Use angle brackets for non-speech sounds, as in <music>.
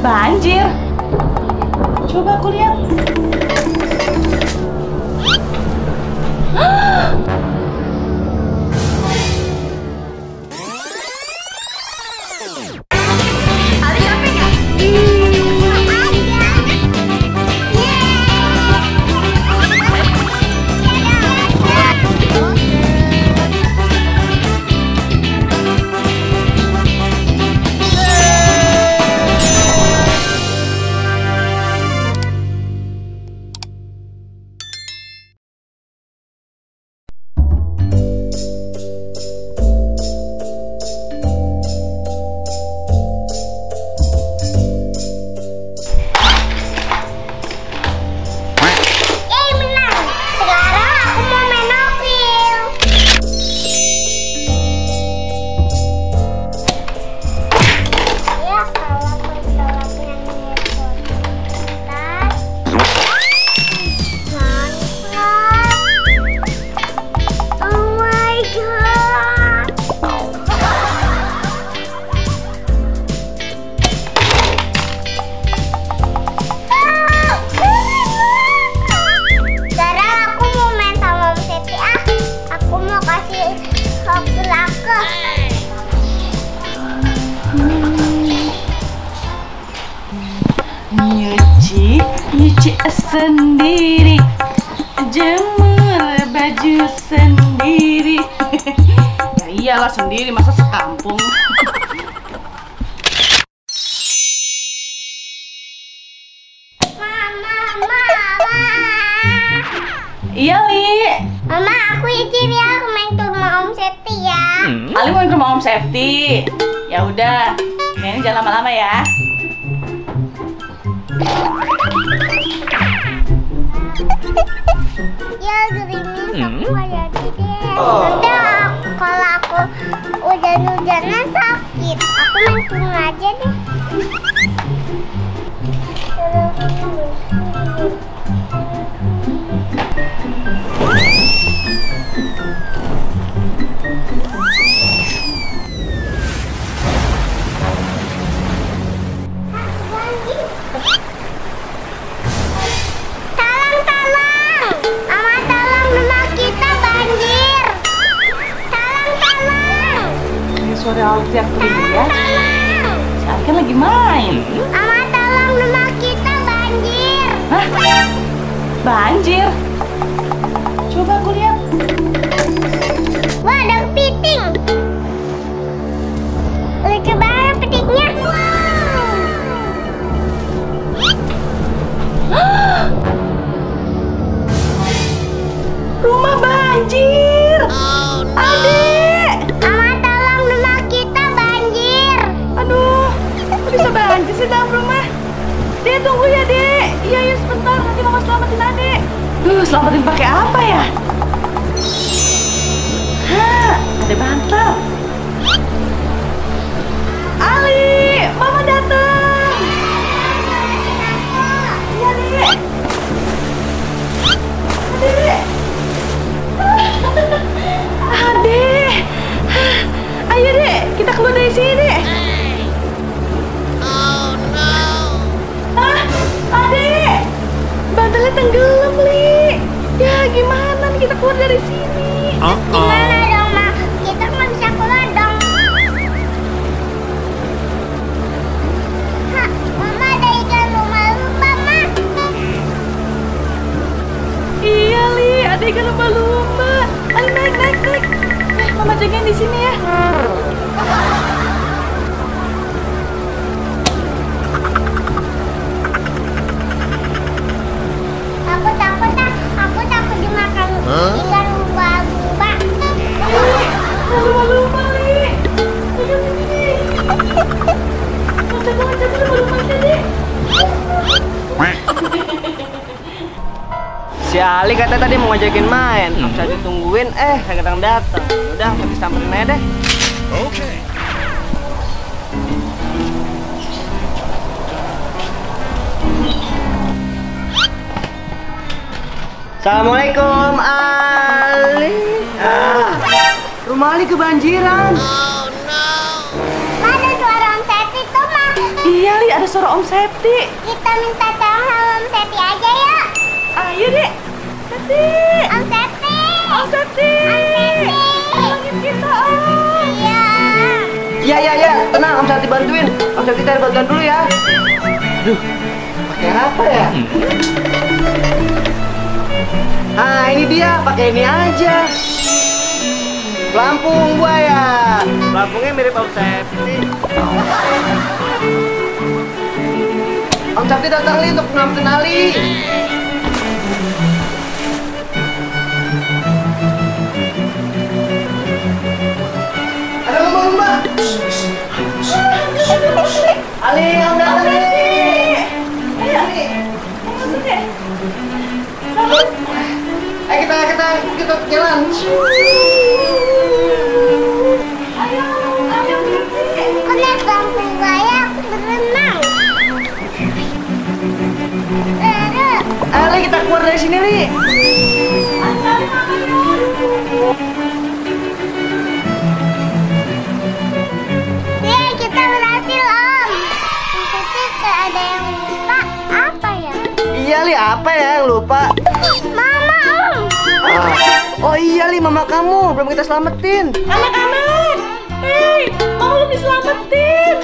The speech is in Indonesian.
Banjir. Coba aku lihat. <gasps> Nyuci, nyuci sendiri. Jemur baju sendiri. <laughs> ya iyalah sendiri, masa sekampung. Mama, mama. Iya, Li. Mama, aku izin ya aku main ke rumah Om Seti ya. Ali mau ke rumah Om Septi. Ya udah, ini jangan lama-lama ya. Ya gerimis aku kayak gini. Nanti aku- kalau aku hujan-hujanan sakit, aku main turun aja deh. Yang teriak. Tolong! Si Ali kan lagi main. Mama tolong rumah kita banjir! Hah? Banjir? Coba aku lihat. Wah, ada kepiting! Lucu banget petiknya! <gasps> Rumah banjir. Duh, selamatin pakai apa ya? Hah, ada bantal. Ali, Mama datang. Iya, Dek. Adek. Adek. Ayo, Dek. Kita keluar dari sini, Dek. Ah, adek, bantalnya tenggelam, gimana nih kita keluar dari sini? Gimana dong, Ma? Kita nggak bisa keluar dong. Hah, Mama ada ikan lumba-lumba, Ma. Iya, Li, ada ikan lumba-lumba. Ayo naik, naik, naik. Eh, Mama jagain di sini ya. Si Ali katanya tadi mau ngajakin main, pas saya ditungguin, eh kagak datang datang. Udah, mau disamperin aja deh. Assalamualaikum Ali. Ah, rumah Ali kebanjiran. Ma, ada suara Om Seti tuh, Ma. Iya, Li, ada suara Om Septi. Kita minta tolong sama Om Seti aja yuk. Ayo, Dek. Septi. Om Seti. Om Septi. Tolongin kita, Om. Iya. Iya iya iya, tenang Om Sakti bantuin. Om Sakti cari bantuan dulu ya. Aduh, pakai apa ya? Ah ini dia, pakai ini aja. Pelampung buaya. Pelampungnya mirip Om Sakti. Om Sakti datang nih untuk nyelamatin Ali. Ayo kita kita kita jalan. Ayo, ayo, berenang. Terus. Ali kita keluar dari sini, Li. Li, apa ya yang lupa? Mama, Om. Ah. Oh iya, Li, mama kamu belum kita selamatin. Anak-anak. Hei, mau belum diselamatkan?